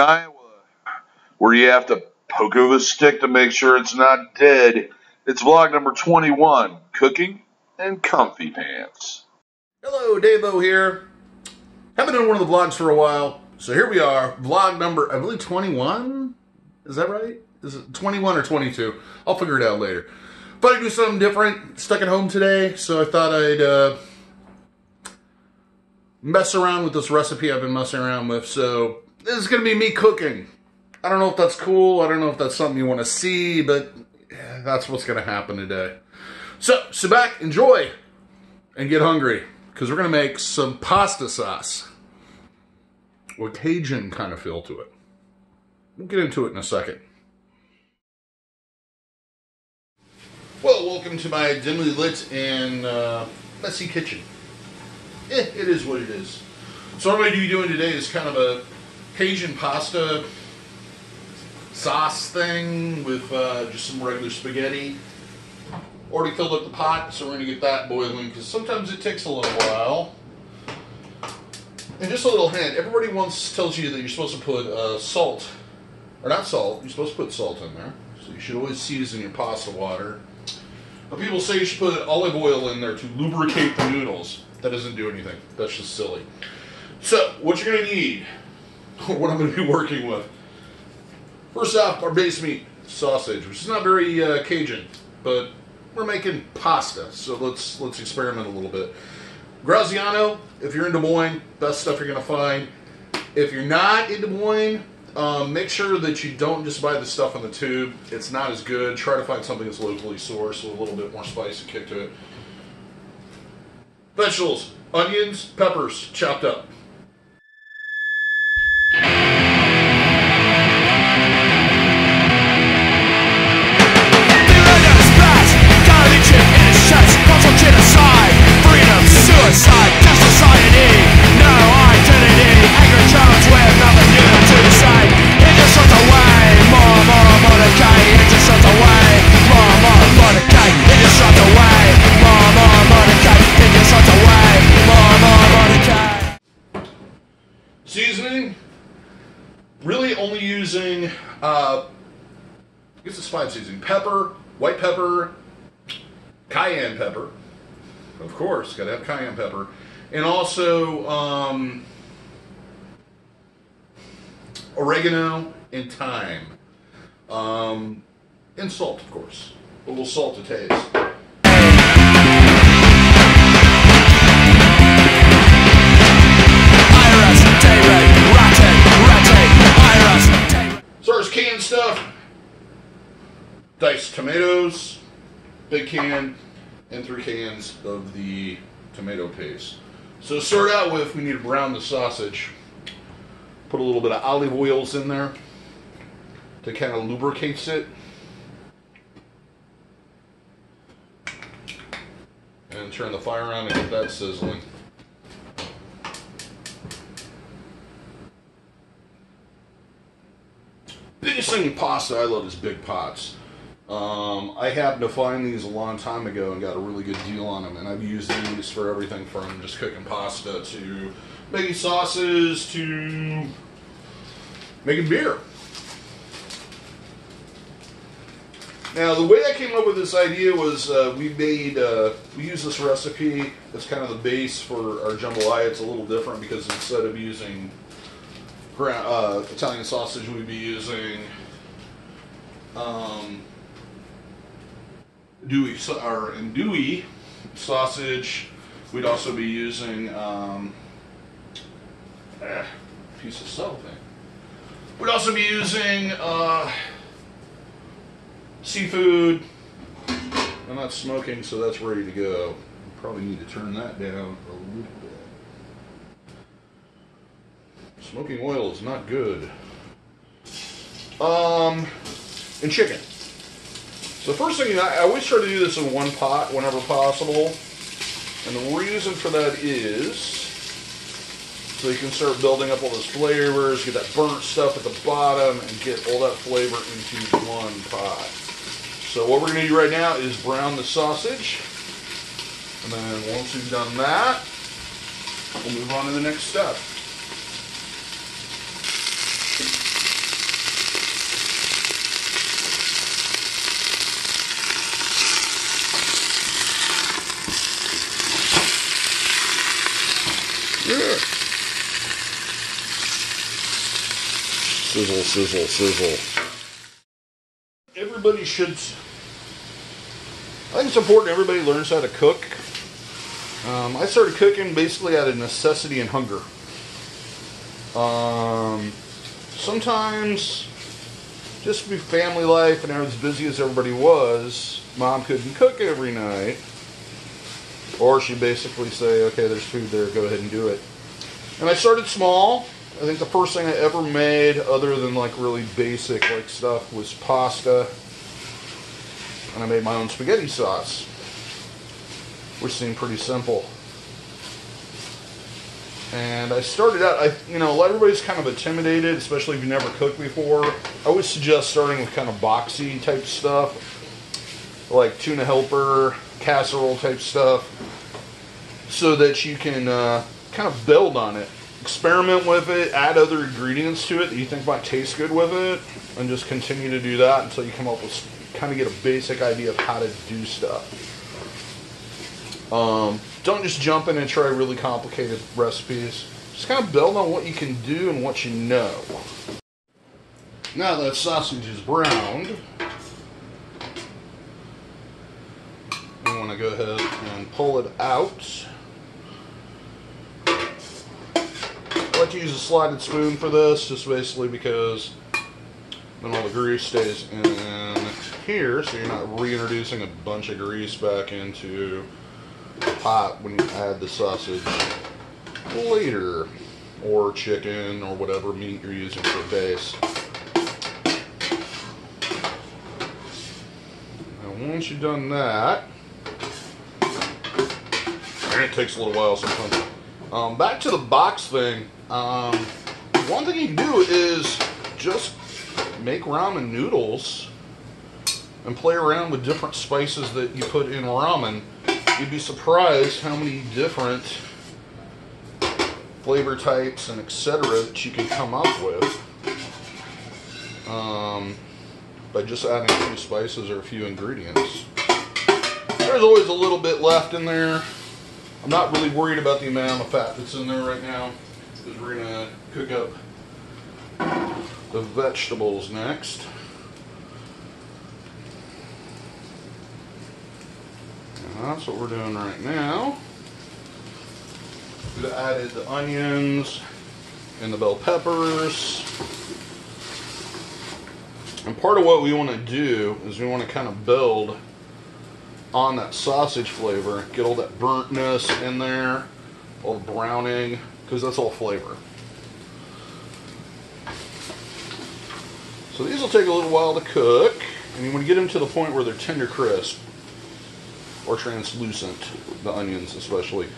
Iowa, where you have to poke it with a stick to make sure it's not dead. It's vlog number 21 Cooking and Comfy Pants. Hello, Davo here. Haven't done one of the vlogs for a while, so here we are. Vlog number, I believe, 21? Is that right? Is it 21 or 22? I'll figure it out later. Thought I'd do something different. Stuck at home today, so I thought I'd uh, mess around with this recipe I've been messing around with. So this is going to be me cooking. I don't know if that's cool. I don't know if that's something you want to see, but that's what's going to happen today. So sit back, enjoy, and get hungry because we're going to make some pasta sauce with Cajun kind of feel to it. We'll get into it in a second. Well, welcome to my dimly lit and uh, messy kitchen. Eh, it is what it is. So what I'm going to be doing today is kind of a Cajun pasta sauce thing with uh, just some regular spaghetti. Already filled up the pot, so we're going to get that boiling because sometimes it takes a little while. And just a little hint, everybody once tells you that you're supposed to put uh, salt, or not salt, you're supposed to put salt in there. So you should always season your pasta water. But people say you should put olive oil in there to lubricate the noodles. That doesn't do anything. That's just silly. So, what you're going to need, what I'm going to be working with. First off, our base meat, sausage, which is not very uh, Cajun, but we're making pasta, so let's let's experiment a little bit. Graziano, if you're in Des Moines, best stuff you're going to find. If you're not in Des Moines, um, make sure that you don't just buy the stuff in the tube. It's not as good. Try to find something that's locally sourced with a little bit more spice and kick to it. Vegetables, onions, peppers, chopped up. I guess it's five seasoning. Pepper, white pepper, cayenne pepper, of course, got to have cayenne pepper, and also um, oregano and thyme, um, and salt, of course, a little salt to taste. Diced tomatoes, big can, and three cans of the tomato paste. So to start out with, we need to brown the sausage. Put a little bit of olive oils in there to kind of lubricates it. And turn the fire on and get that sizzling. biggest thing in pasta I love is big pots. Um, I happened to find these a long time ago and got a really good deal on them, and I've used these for everything from just cooking pasta to making sauces to making beer. Now, the way I came up with this idea was uh, we made uh, we use this recipe as kind of the base for our jambalaya. It's a little different because instead of using uh, Italian sausage, we'd be using um, Dewey or andouille sausage. We'd also be using um, eh, piece of cellophane. We'd also be using uh, seafood. I'm not smoking, so that's ready to go. Probably need to turn that down a little bit. Smoking oil is not good. Um, and chicken. So first thing, I I always try to do this in one pot whenever possible. And the reason for that is so you can start building up all those flavors, get that burnt stuff at the bottom, and get all that flavor into one pot. So what we're going to do right now is brown the sausage. And then once we've done that, we'll move on to the next step. Sizzle, sizzle, sizzle. Everybody should. I think it's important everybody learns how to cook. Um, I started cooking basically out of necessity and hunger. Um, sometimes, just be family life and I was busy as everybody was, mom couldn't cook every night. Or she'd basically say, okay, there's food there, go ahead and do it. And I started small. I think the first thing I ever made, other than like really basic like stuff, was pasta. And I made my own spaghetti sauce, which seemed pretty simple. And I started out, I you know, everybody's kind of intimidated, especially if you never cooked before. I always suggest starting with kind of boxy type stuff, like tuna helper, casserole type stuff, so that you can uh, kind of build on it. Experiment with it, add other ingredients to it that you think might taste good with it, and just continue to do that until you come up with kind of get a basic idea of how to do stuff. Um, don't just jump in and try really complicated recipes. Just kind of build on what you can do and what you know. Now that sausage is browned, we want to go ahead and pull it out. I like to use a slided spoon for this, just basically because then all the grease stays in here, so you're not reintroducing a bunch of grease back into the pot when you add the sausage later, or chicken, or whatever meat you're using for base. And once you've done that, and it takes a little while sometimes. Um, back to the box thing. Um, one thing you can do is just make ramen noodles and play around with different spices that you put in ramen. You'd be surprised how many different flavor types and etc. that you can come up with um, by just adding a few spices or a few ingredients. There's always a little bit left in there. I'm not really worried about the amount of fat that's in there right now because we're going to cook up the vegetables next. That's what we're doing right now. We've added the onions and the bell peppers. And part of what we want to do is we want to kind of build on that sausage flavor, get all that burntness in there, all the browning, because that's all flavor. So these will take a little while to cook, and you want to get them to the point where they're tender crisp or translucent, the onions especially.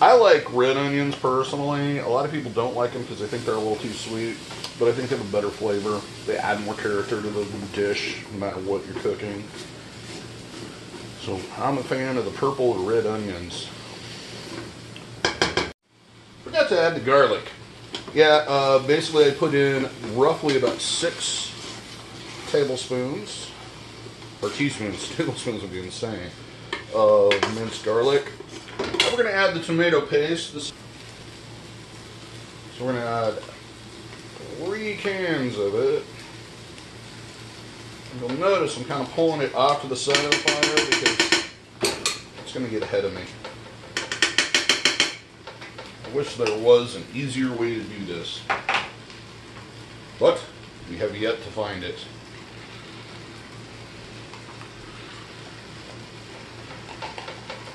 I like red onions personally. A lot of people don't like them because they think they're a little too sweet, but I think they have a better flavor. They add more character to the dish, no matter what you're cooking. So I'm a fan of the purple or red onions. Forgot to add the garlic. Yeah, uh, basically I put in roughly about six tablespoons, or teaspoons, tablespoons would be insane, of minced garlic. We're going to add the tomato paste. This, so we're going to add three cans of it. You'll notice I'm kind of pulling it off to the side of the fire because it's going to get ahead of me. I wish there was an easier way to do this. But we have yet to find it.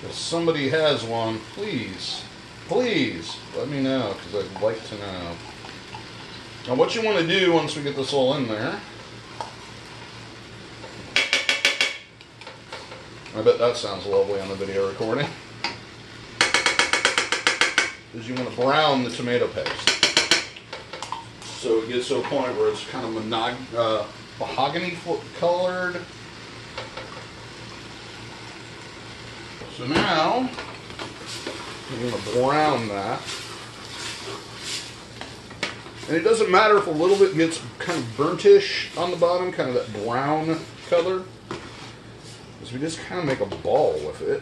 If somebody has one, please, please let me know because I'd like to know. Now what you want to do once we get this all in there I bet that sounds lovely on the video recording. Is you want to brown the tomato paste. So it gets to a point where it's kind of monog uh, mahogany colored. So now, I'm going to brown that. And it doesn't matter if a little bit gets kind of burnt-ish on the bottom, kind of that brown color we just kind of make a ball with it.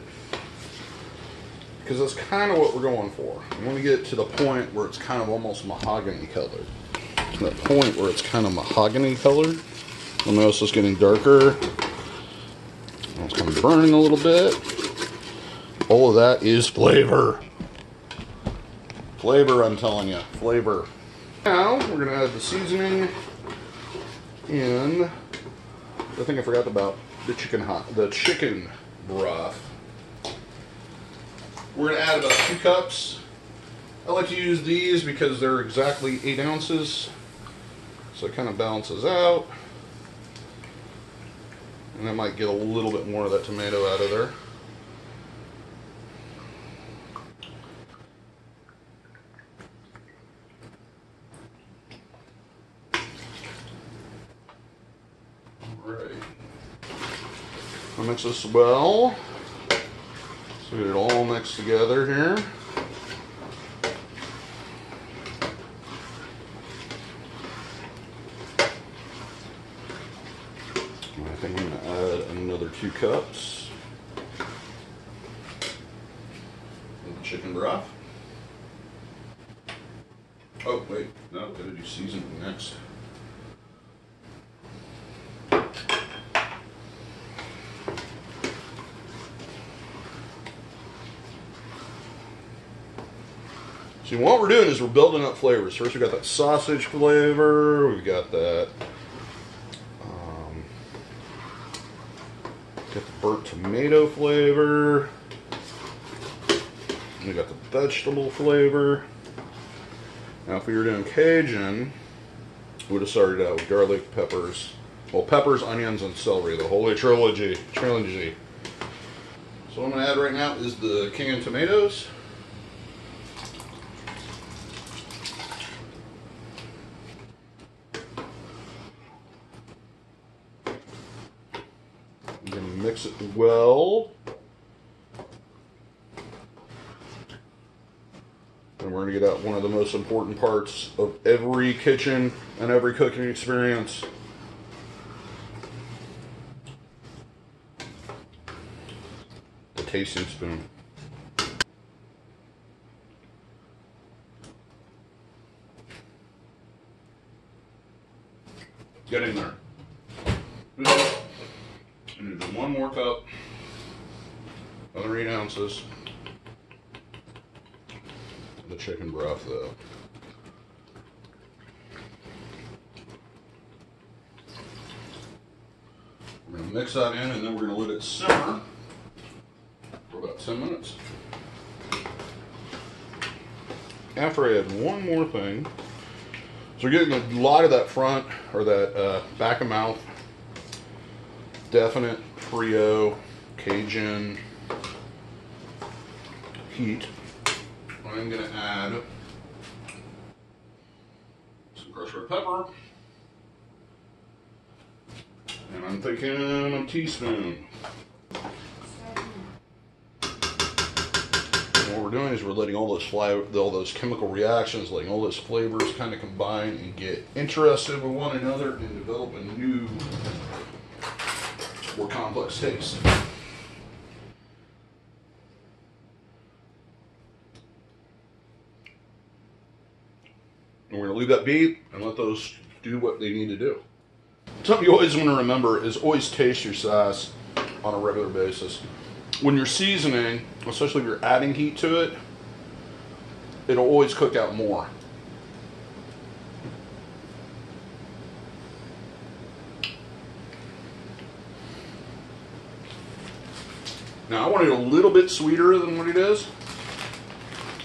Because that's kind of what we're going for. We want to get it to the point where it's kind of almost mahogany colored. that point where it's kind of mahogany colored. You'll notice it's getting darker. It's kind of burning a little bit. All of that is flavor. Flavor, I'm telling you. Flavor. Now, we're going to add the seasoning in. I think I forgot about the chicken hot, the chicken broth. We're to add about two cups. I like to use these because they're exactly eight ounces. So it kind of balances out. And I might get a little bit more of that tomato out of there. I'll mix this well. So get it all mixed together here. I think I'm going to add another two cups of the chicken broth. Oh, wait, no, gotta do seasoning next. See, what we're doing is we're building up flavors. First, we got that sausage flavor. We've got that. Um, got the burnt tomato flavor. We got the vegetable flavor. Now, if we were doing Cajun, we would have started out with garlic, peppers, well, peppers, onions, and celery. The holy trilogy. Trilogy. So, what I'm to add right now is the king canned tomatoes. Mix it well. And we're going to get out one of the most important parts of every kitchen and every cooking experience. The tasting spoon. Get in there. And do one more cup, another eight ounces. The chicken broth, though. We're gonna mix that in, and then we're gonna let it simmer for about 10 minutes. After I add one more thing, so we're getting a lot of that front or that uh, back of mouth definite Frio Cajun heat. I'm going to add some crushed red pepper. And I'm thinking a teaspoon. And what we're doing is we're letting all those fly, all those chemical reactions, letting all those flavors kind of combine and get interested with one another and develop a new more complex taste. And we're going to leave that be and let those do what they need to do. Something you always want to remember is always taste your sauce on a regular basis. When you're seasoning, especially if you're adding heat to it, it'll always cook out more. Now I want it a little bit sweeter than what it is.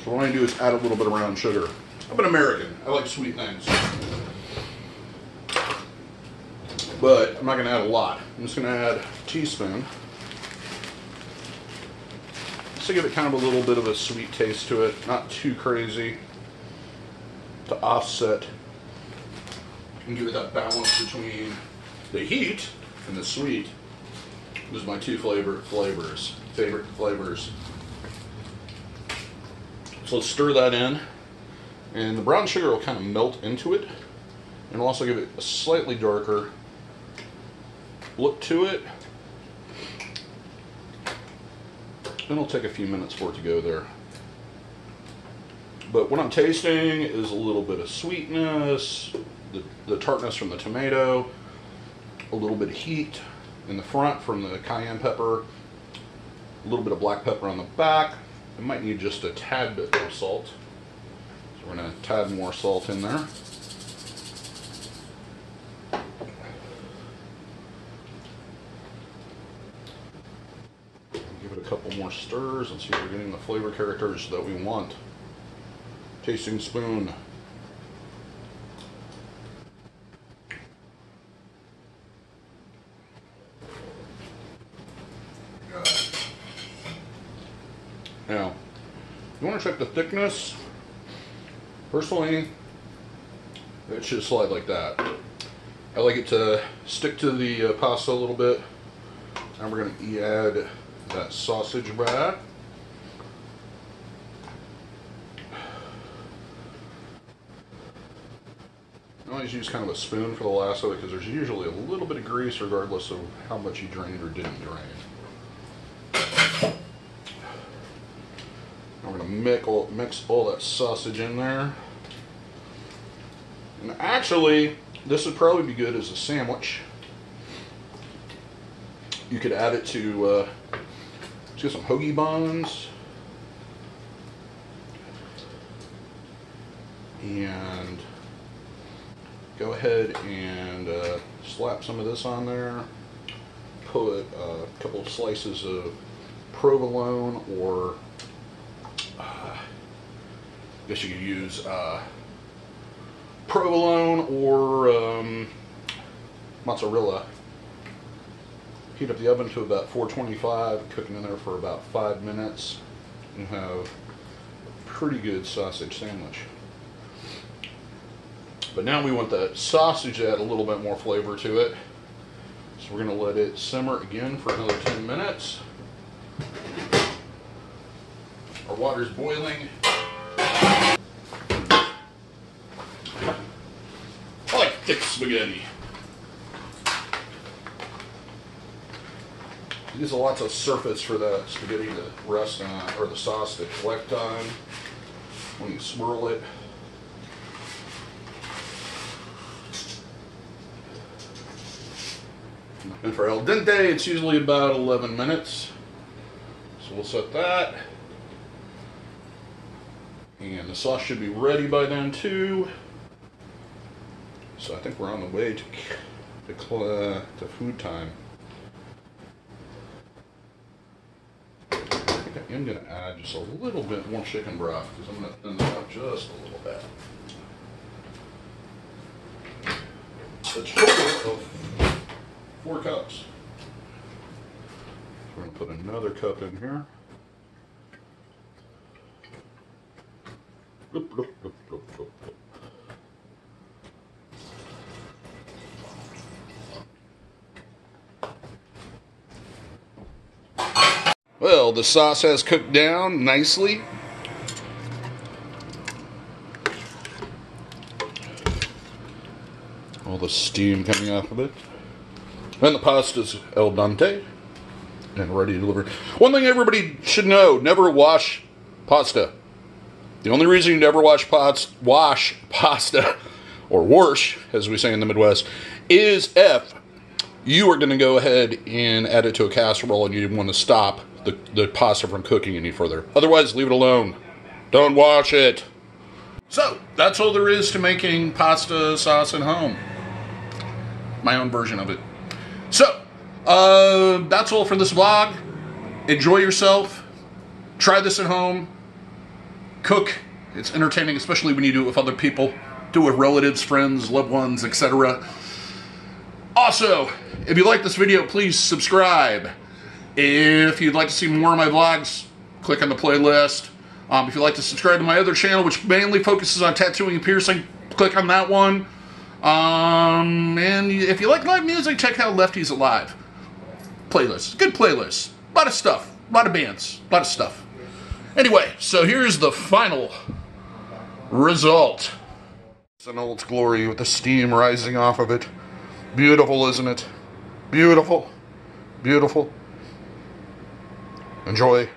So what I do is add a little bit of brown sugar. I'm an American. I like sweet things. But I'm not going to add a lot. I'm just going to add a teaspoon. Just to give it kind of a little bit of a sweet taste to it. Not too crazy. To offset and give it that balance between the heat and the sweet. Those are my two flavor flavors, favorite flavors. So let's stir that in. And the brown sugar will kind of melt into it. And also give it a slightly darker look to it. And it'll take a few minutes for it to go there. But what I'm tasting is a little bit of sweetness, the, the tartness from the tomato, a little bit of heat in the front from the cayenne pepper, a little bit of black pepper on the back. It might need just a tad bit more salt. Tad more salt in there. Give it a couple more stirs and see if we're getting the flavor characters that we want. Tasting spoon. Now, you want to check the thickness. Personally, it should slide like that. I like it to stick to the uh, pasta a little bit. And we're going to add that sausage back. I always use kind of a spoon for the lasso because there's usually a little bit of grease regardless of how much you drained or didn't drain. Now we're going to mix all that sausage in there. And actually, this would probably be good as a sandwich. You could add it to, uh, let's get some hoagie buns. And go ahead and uh, slap some of this on there. Put a couple of slices of provolone or uh, I guess you could use uh, provolone or um, mozzarella. Heat up the oven to about 425, cooking in there for about five minutes. You have a pretty good sausage sandwich. But now we want the sausage to add a little bit more flavor to it. So we're going to let it simmer again for another 10 minutes. Our water's boiling. Thick spaghetti. Use lots of surface for the spaghetti to rest on, or the sauce to collect on when you swirl it. And for al dente, it's usually about 11 minutes. So we'll set that. And the sauce should be ready by then too. So I think we're on the way to to, uh, to food time. I think I am going to add just a little bit more chicken broth because I'm going to thin this out just a little bit. Total of four cups. So we're going to put another cup in here. Well, the sauce has cooked down nicely. All the steam coming off of it. And the pasta's el dente and ready to deliver. One thing everybody should know, never wash pasta. The only reason you never wash pots, wash pasta, or wash, as we say in the Midwest, is if you are going to go ahead and add it to a casserole and you want to stop the, the pasta from cooking any further. Otherwise, leave it alone. Don't wash it. So, that's all there is to making pasta sauce at home. My own version of it. So, uh, that's all for this vlog. Enjoy yourself. Try this at home. Cook. It's entertaining, especially when you do it with other people. Do it with relatives, friends, loved ones, etc. Also, if you like this video, please subscribe. If you'd like to see more of my vlogs, click on the playlist. Um, if you'd like to subscribe to my other channel, which mainly focuses on tattooing and piercing, click on that one. Um, and if you like live music, check out Lefties Alive. Playlist. Good playlist. A lot of stuff. A lot of bands. A lot of stuff. Anyway, so here's the final result. It's all its glory with the steam rising off of it. Beautiful, isn't it? Beautiful. Beautiful. Enjoy.